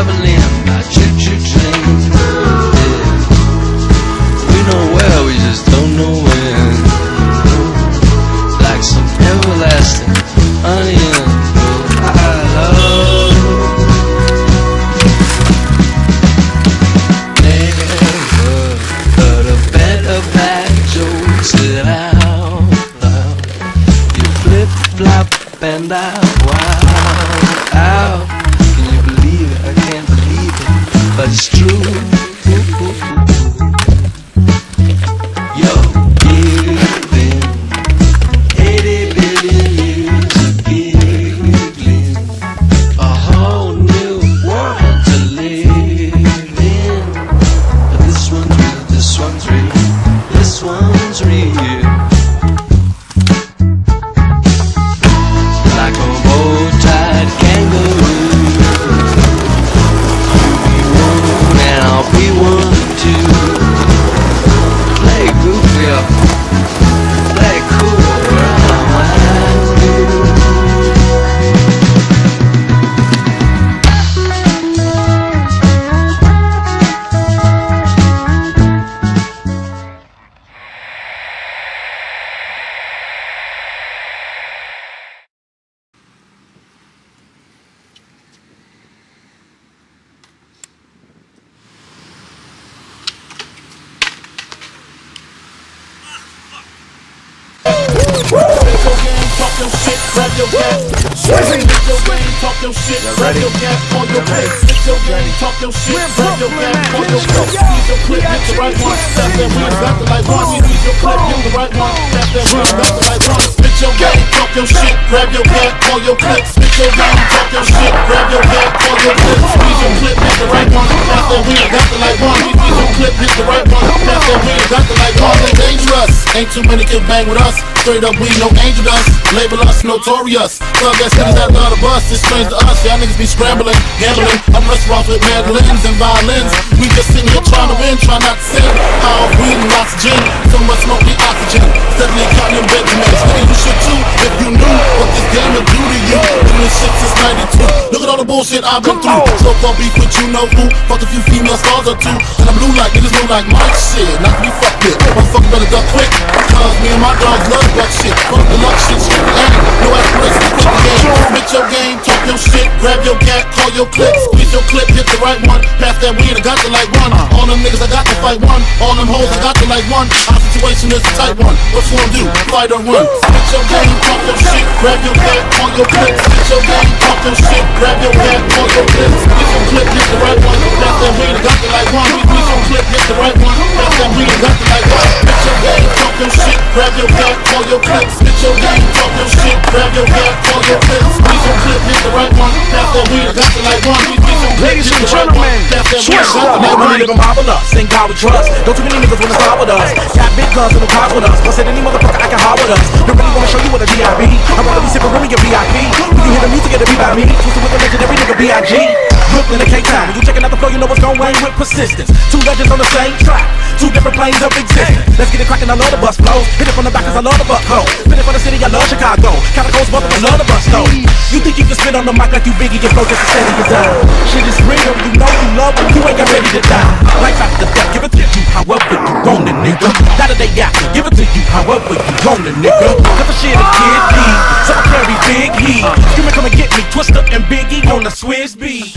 Traveling by choo-choo trains. Yeah. We know where, we just don't know when. Like some everlasting onion. I love. Never heard a better bad joke said out. You flip flop and I wow out. I can't believe it, but it's true. Yo, your shit, grab your gas. Video game, talk your shit, grab your gas, on your face. Video game, talk your shit, grab your gas, on your face. Use your clip, hit the right one. Tap that wheel, got the right one. Use your clip, hit the right one. Tap that wheel, got the right one. Spit your game, talk your shit, grab your gas, on your clip. Spit your game, talk your shit, grab your gas, on your clip. Use your clip, hit the right one. Tap that wheel, got the right one. Clip, hit the right one. Tap that wheel, got the right one. They dangerous. Ain't too many can bang with us. Straight up, we no angel dust. Label us notorious. Thug ass niggas that love the bus. It's strange to us. Y'all niggas be scrambling, gambling. I'm restaurants with mandolins and violins. We just sitting here trying to win, trying not to sin. Off weed and lots of gin. So much smoke, the oxygen. Steadily counting Benjamins. Nigga, you should too if you knew what this game would do to you. Doing this shit since 92. Look at all the bullshit I've been through. So called beef with you know who. Fuck a few female stars or two. And I'm blue like niggas know like Mike shit. Not to be fucked with. Motherfucker better duck quick. Cause me and my dogs love buck shit. Fuck the luck shit, straight and no aspirations quit the game. Spit your game, talk your shit, grab your gat, call your clip, squeeze your clip, hit the right one. Pass that weed, I got the like one. Uh-huh. All them niggas, I got to fight one. All them hoes, I got the like one. Our situation is a tight one. What you gonna do? Fight or run? Spit your game, talk your shit, grab your gat, call your clip. Spit your game, talk your shit, grab your gat, call your clip. Squeeze your clip, hit the right one. Pass that weed, I got the like one. Squeeze your clip, hit the right one. Pass that weed, grab your gat, call your clip. Spit your game, talk your shit, grab your gat, call your clip. Squeeze your clip, hit the right one. Pass that weed, I got the like one. Squeeze your clip, Ladies and the right one. gentlemen, Pass that weed, I switch up. like We one. live in marvelous, thank God we trust. Don't too many niggas wanna start with us. Got big guns and no cars with us. Plus any motherfucker I can hide with us. Don't really wanna show you what a GIB. I'd rather be sipping Remy and VIP. When you hear the music, it'll be by me. Twisted with the legendary nigga B.I.G. Brooklyn and K-Town. When you checking out the flow, you know what's going on with persistence. Two legends on the same track. Two different planes of existence. Let's get it cracking, I love the bus flows. Hit it from the back cause I love the buck hoe. Spin it for the city, I love Chicago. Coast, but I love the bus though. You think you can spit on the mic like you biggie and flow just to steady your down. Shit is real, you know you love it, you ain't got ready to die. Life after death, give it to you, however you want it, nigga. That day after, give it to you, however you want it, nigga. The shit a Twista and Biggie on the Swizz beat.